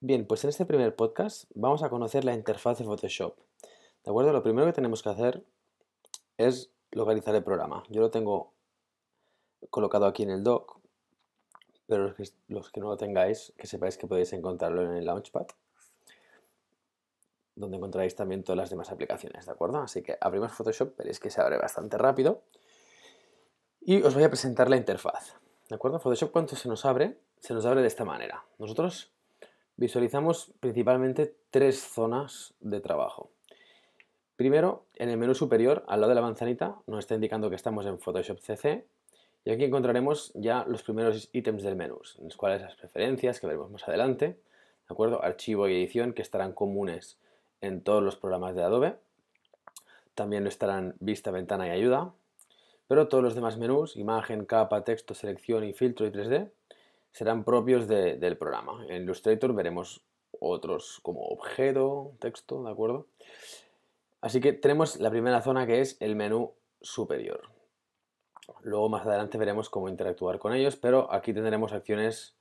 Bien, pues en este primer podcast vamos a conocer la interfaz de Photoshop. ¿De acuerdo? Lo primero que tenemos que hacer es localizar el programa. Yo lo tengo colocado aquí en el dock, pero los que, no lo tengáis, que sepáis que podéis encontrarlo en el Launchpad, donde encontraréis también todas las demás aplicaciones, ¿de acuerdo? Así que abrimos Photoshop, veréis que se abre bastante rápido. Y os voy a presentar la interfaz. ¿De acuerdo? Photoshop cuando se nos abre, se nos abre de esta manera. Nosotros visualizamos principalmente tres zonas de trabajo. Primero, en el menú superior, al lado de la manzanita, nos está indicando que estamos en Photoshop CC y aquí encontraremos ya los primeros ítems del menú, en los cuales las preferencias que veremos más adelante, ¿de acuerdo? Archivo y edición que estarán comunes en todos los programas de Adobe. También estarán vista, ventana y ayuda. Pero todos los demás menús, imagen, capa, texto, selección y filtro y 3D, serán propios del programa. En Illustrator veremos otros como objeto, texto, ¿de acuerdo? Así que tenemos la primera zona que es el menú superior. Luego más adelante veremos cómo interactuar con ellos, pero aquí tendremos acciones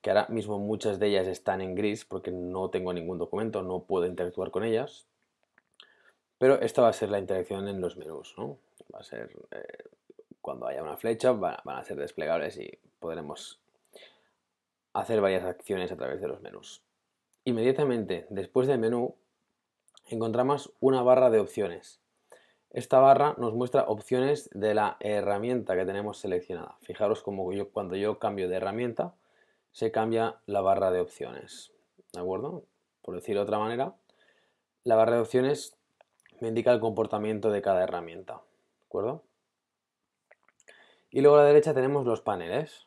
que ahora mismo muchas de ellas están en gris porque no tengo ningún documento, no puedo interactuar con ellas. Pero esta va a ser la interacción en los menús, ¿no? Va a ser eh, cuando haya una flecha, van a ser desplegables y podremos hacer varias acciones a través de los menús. Inmediatamente después del menú encontramos una barra de opciones. Esta barra nos muestra opciones de la herramienta que tenemos seleccionada. Fijaros como yo, cuando yo cambio de herramienta se cambia la barra de opciones. ¿De acuerdo? Por decirlo de otra manera, la barra de opciones me indica el comportamiento de cada herramienta. ¿De acuerdo? Y luego a la derecha tenemos los paneles.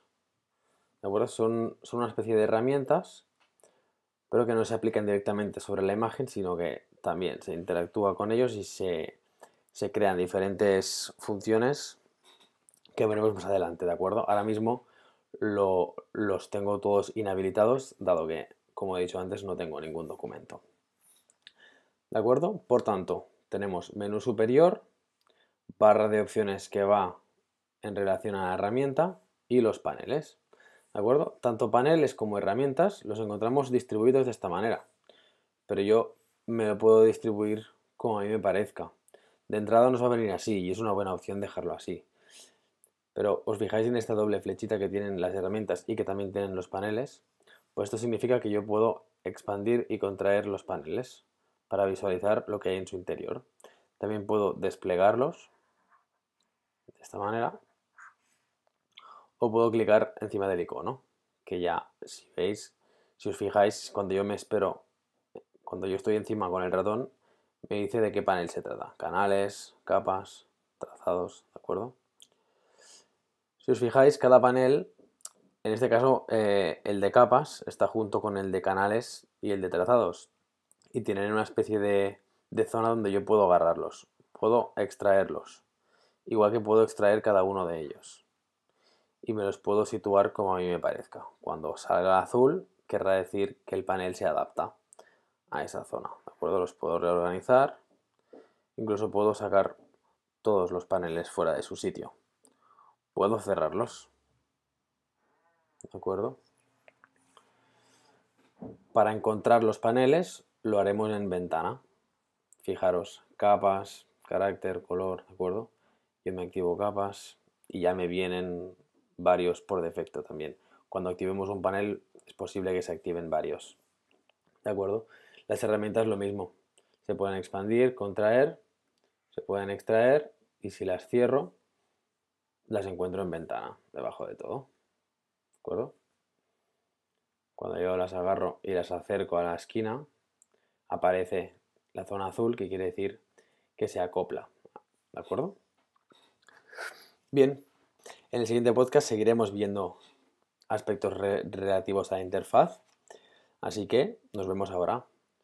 ¿De acuerdo? Son, son una especie de herramientas, pero que no se aplican directamente sobre la imagen, sino que también se interactúa con ellos y se, crean diferentes funciones que veremos más adelante, ¿de acuerdo? Ahora mismo los tengo todos inhabilitados, dado que, como he dicho antes, no tengo ningún documento. ¿De acuerdo? Por tanto, tenemos menú superior, barra de opciones que va en relación a la herramienta y los paneles. ¿De acuerdo? Tanto paneles como herramientas los encontramos distribuidos de esta manera. Pero yo me lo puedo distribuir como a mí me parezca. De entrada nos va a venir así y es una buena opción dejarlo así. Pero os fijáis en esta doble flechita que tienen las herramientas y que también tienen los paneles. Pues esto significa que yo puedo expandir y contraer los paneles para visualizar lo que hay en su interior. También puedo desplegarlos de esta manera o puedo clicar encima del icono, que ya, si veis, si os fijáis, cuando yo me espero, cuando yo estoy encima con el ratón, me dice de qué panel se trata. Canales, capas, trazados, ¿de acuerdo? Si os fijáis, cada panel, en este caso eh, el de capas, está junto con el de canales y el de trazados. Y tienen una especie de, de zona donde yo puedo agarrarlos. Puedo extraerlos. Igual que puedo extraer cada uno de ellos y me los puedo situar como a mí me parezca. Cuando salga azul, querrá decir que el panel se adapta a esa zona. ¿De acuerdo? Los puedo reorganizar. Incluso puedo sacar todos los paneles fuera de su sitio. Puedo cerrarlos. ¿De acuerdo? Para encontrar los paneles lo haremos en ventana. Fijaros, capas, carácter, color, ¿de acuerdo? Yo me activo capas y ya me vienen varios por defecto también. Cuando activemos un panel es posible que se activen varios. ¿De acuerdo? Las herramientas lo mismo. Se pueden expandir, contraer, se pueden extraer y si las cierro, las encuentro en ventana, debajo de todo. ¿De acuerdo? Cuando yo las agarro y las acerco a la esquina, aparece la zona azul que quiere decir que se acopla. ¿De acuerdo? Bien, en el siguiente podcast seguiremos viendo aspectos relativos a la interfaz. Así que nos vemos ahora.